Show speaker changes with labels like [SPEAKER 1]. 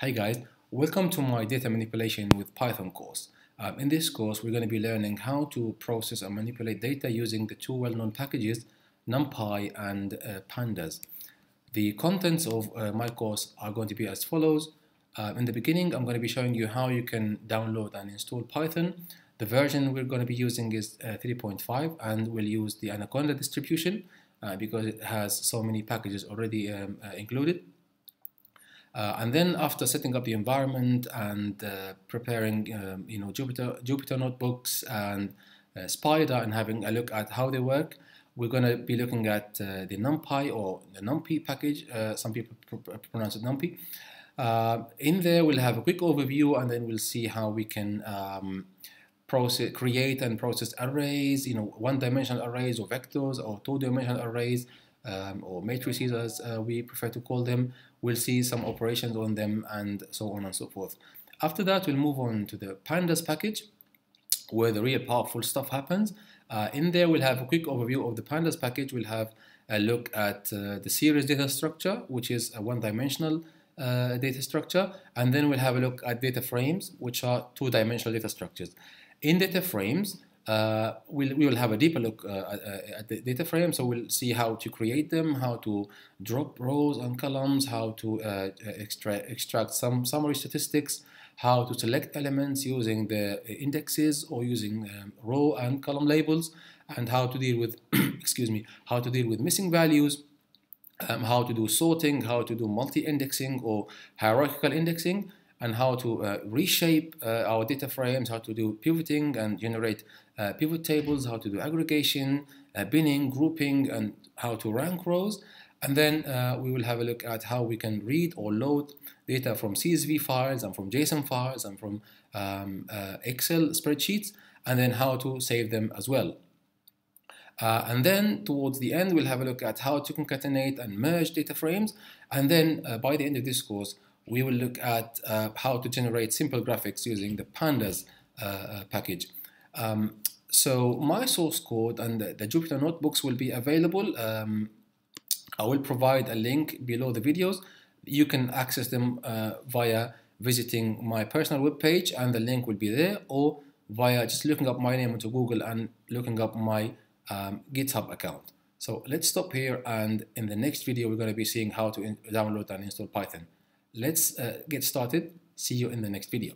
[SPEAKER 1] Hi guys, welcome to my data manipulation with Python course. Um, in this course, we're going to be learning how to process and manipulate data using the two well-known packages, NumPy and uh, Pandas. The contents of uh, my course are going to be as follows. Uh, in the beginning, I'm going to be showing you how you can download and install Python. The version we're going to be using is uh, 3.5 and we'll use the Anaconda distribution uh, because it has so many packages already um, uh, included. Uh, and then after setting up the environment and uh, preparing, um, you know, Jupyter, Jupyter notebooks and uh, Spyder and having a look at how they work, we're going to be looking at uh, the NumPy or the NumPy package. Uh, some people pr pronounce it NumPy. Uh, in there, we'll have a quick overview and then we'll see how we can um, process, create and process arrays, you know, one-dimensional arrays or vectors or two-dimensional arrays um, or matrices as uh, we prefer to call them. We'll see some operations on them and so on and so forth. After that, we'll move on to the pandas package where the real powerful stuff happens. Uh, in there, we'll have a quick overview of the pandas package. We'll have a look at uh, the series data structure, which is a one-dimensional uh, data structure, and then we'll have a look at data frames, which are two-dimensional data structures. In data frames, uh, we'll, we will have a deeper look uh, at, the data frame. So we'll see how to create them, how to drop rows and columns, how to uh, extract, extract some summary statistics, how to select elements using the indexes or using um, row and column labels, and how to deal with, excuse me, how to deal with missing values, um, how to do sorting, how to do multi-indexing or hierarchical indexing, and how to uh, reshape uh, our data frames, how to do pivoting and generate uh, pivot tables, how to do aggregation, uh, binning, grouping, and how to rank rows. And then uh, we will have a look at how we can read or load data from CSV files and from JSON files and from um, uh, Excel spreadsheets, and then how to save them as well. Uh, and then towards the end, we'll have a look at how to concatenate and merge data frames. And then uh, by the end of this course, we will look at uh, how to generate simple graphics using the pandas uh, uh, package. Um, so my source code and the, the, Jupyter notebooks will be available. Um, I will provide a link below the videos. You can access them uh, via visiting my personal webpage and the link will be there or via just looking up my name into Google and looking up my um, GitHub account. So let's stop here and in the next video we're going to be seeing how to download and install Python. Let's uh, get started. See you in the next video.